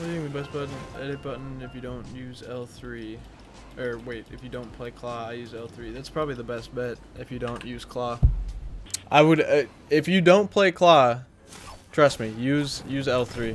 What do you the best button, edit button if you don't use L3? Or wait, if you don't play claw, I use L3. That's probably the best bet if you don't use claw. I would, uh, if you don't play claw, trust me, use use L3.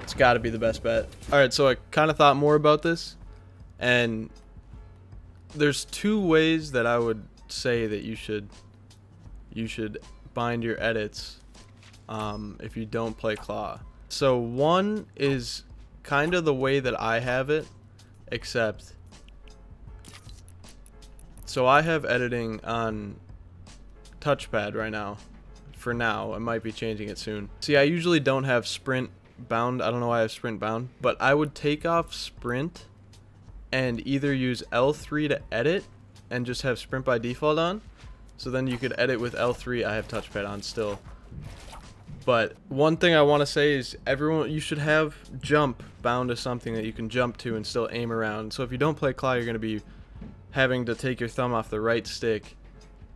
It's got to be the best bet. All right, so I kind of thought more about this, and there's two ways that I would say that you should you should bind your edits um, if you don't play claw. So one is kind of the way that I have it, except so I have editing on touchpad right now. For now, I might be changing it soon. See, I usually don't have sprint bound. I don't know why I have sprint bound, but I would take off sprint and either use L3 to edit and just have sprint by default on. So then you could edit with L3. I have touchpad on still. But one thing I want to say is everyone, you should have jump bound to something that you can jump to and still aim around. So if you don't play claw, you're going to be having to take your thumb off the right stick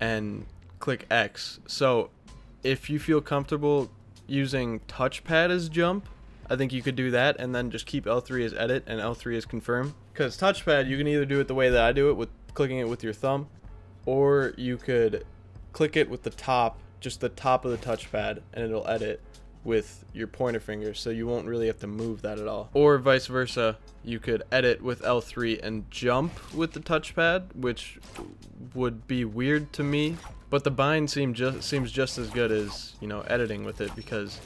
and click X. So if you feel comfortable using touchpad as jump, I think you could do that and then just keep L3 as edit and L3 as confirm. Because touchpad, you can either do it the way that I do it with clicking it with your thumb, or you could click it with the top, just the top of the touchpad, and it'll edit with your pointer finger, so you won't really have to move that at all. Or vice versa, you could edit with L3 and jump with the touchpad, which would be weird to me, but the bind seem just seems just as good as, you know, editing with it because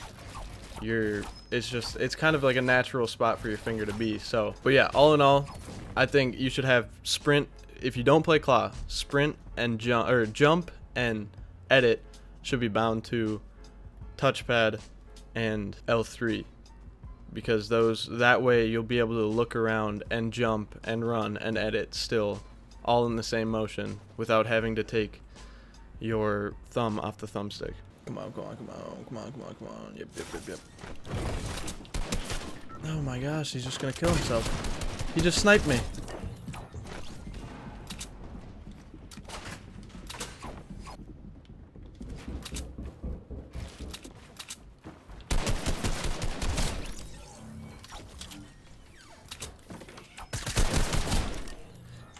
you're it's just it's kind of like a natural spot for your finger to be so but yeah all in all i think you should have sprint if you don't play claw sprint and jump or jump and edit should be bound to touchpad and l3 because those that way you'll be able to look around and jump and run and edit still all in the same motion without having to take your thumb off the thumbstick Come on, come on, come on, come on, come on, come on. Yep, yep, yep, yep. Oh my gosh, he's just gonna kill himself. He just sniped me.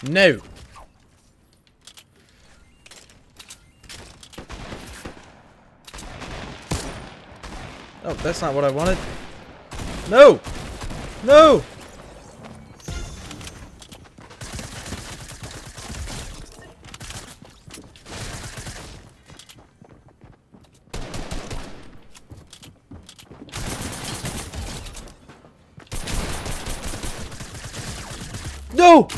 No. Oh, that's not what I wanted. No! No! No!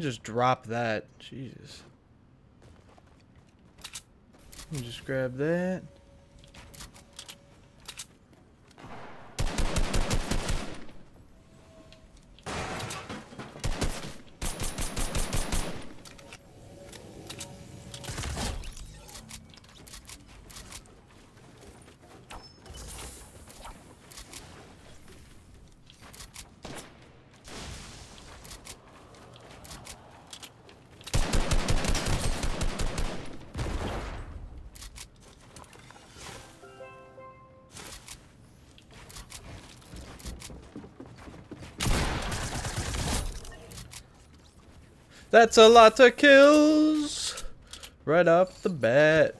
Just drop that. Jesus. Just grab that. That's a lot of kills right off the bat.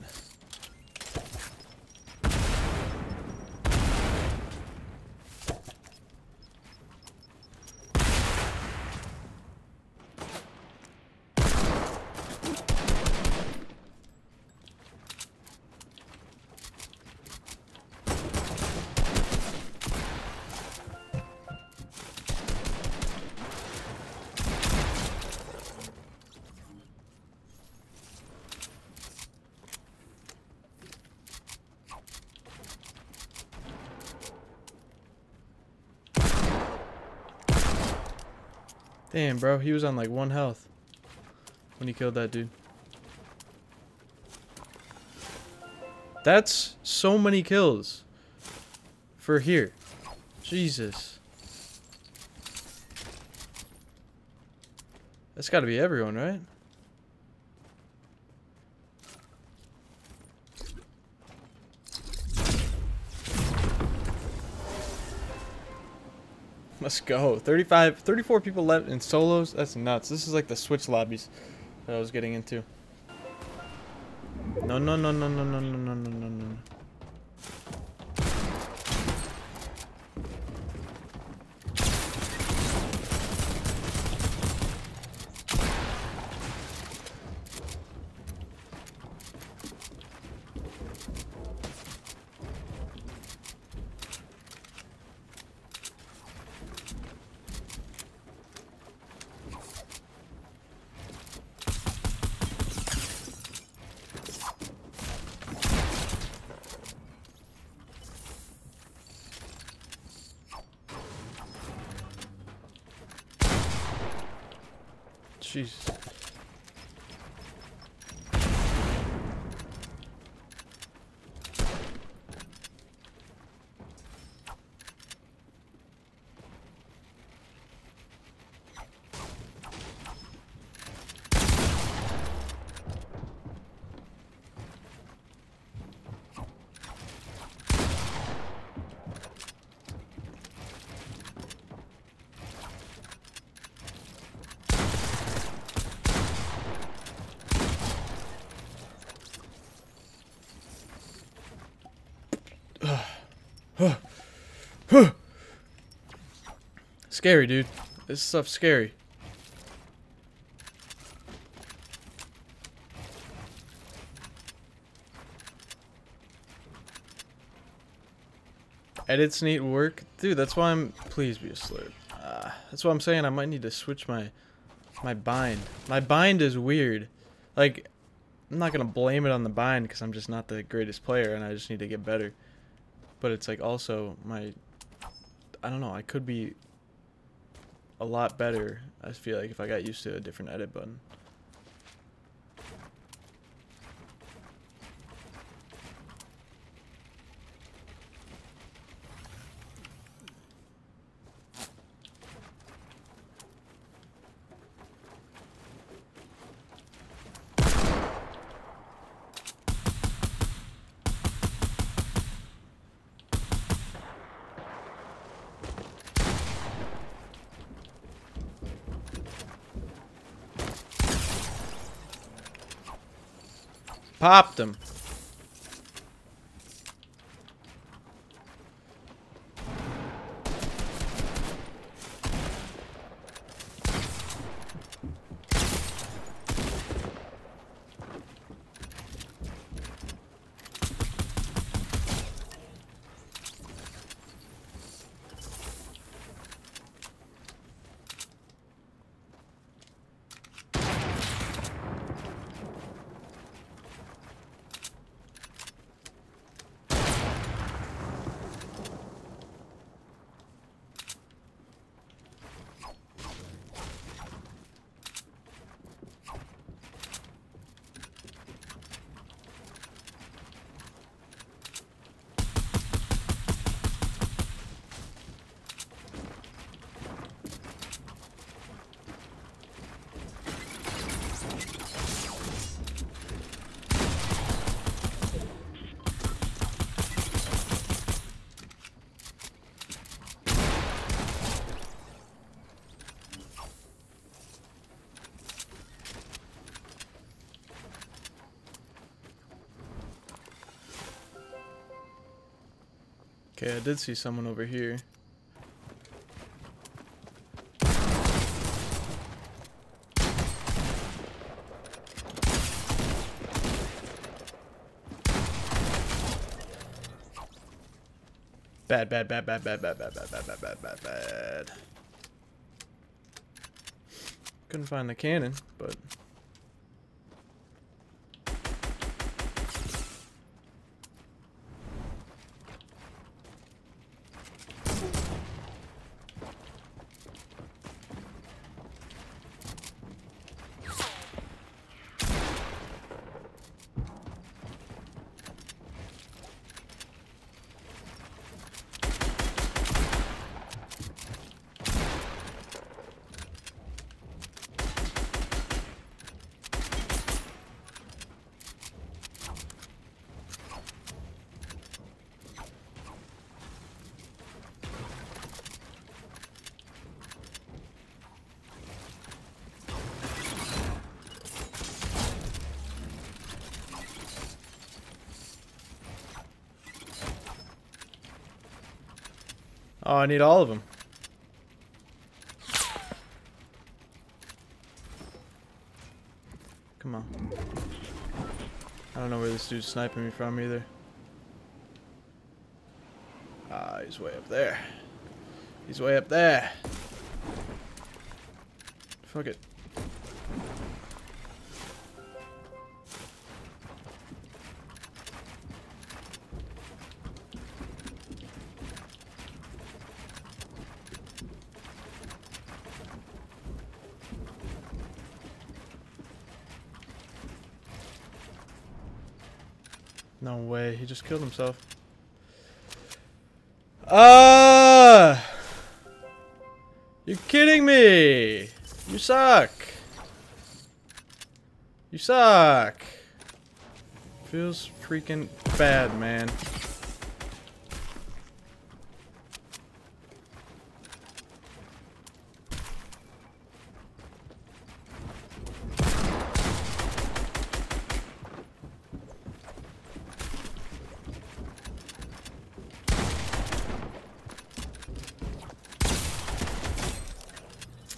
Damn, bro. He was on like one health when he killed that dude. That's so many kills for here. Jesus. That's got to be everyone, right? Let's go. 35, 34 people left in solos. That's nuts. This is like the Switch lobbies that I was getting into. No, no, no, no, no, no, no, no, no, no, no. Jeez. Scary, dude. This stuff's scary. Edits need work. Dude, that's why I'm... Please be a slurp. Uh, that's what I'm saying. I might need to switch my my bind. My bind is weird. Like, I'm not going to blame it on the bind because I'm just not the greatest player and I just need to get better. But it's like also my... I don't know. I could be a lot better, I feel like, if I got used to a different edit button. Popped him. Okay, I did see someone over here. Bad, bad, bad, bad, bad, bad, bad, bad, bad, bad, bad, bad, bad. Couldn't find the cannon, but Oh, I need all of them. Come on. I don't know where this dude's sniping me from either. Ah, he's way up there. He's way up there. Fuck it. He just killed himself. Ah! Uh, you're kidding me! You suck! You suck! Feels freaking bad, man.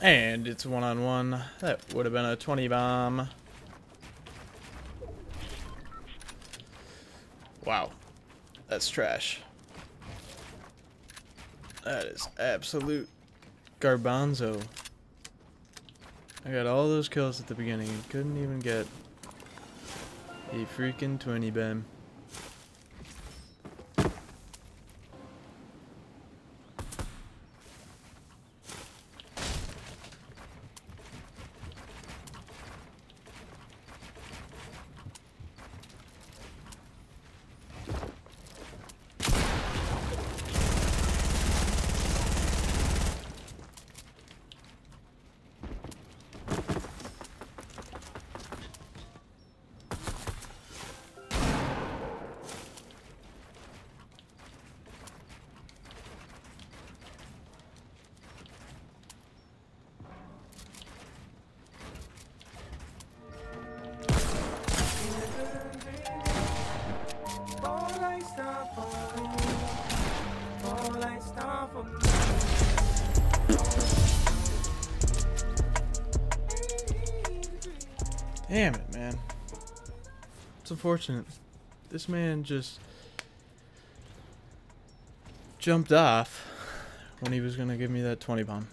And it's one-on-one. That would have been a 20 bomb. Wow. That's trash. That is absolute garbanzo. I got all those kills at the beginning and couldn't even get a freaking 20 bam. Damn it, man. It's unfortunate. This man just jumped off when he was going to give me that 20 bomb.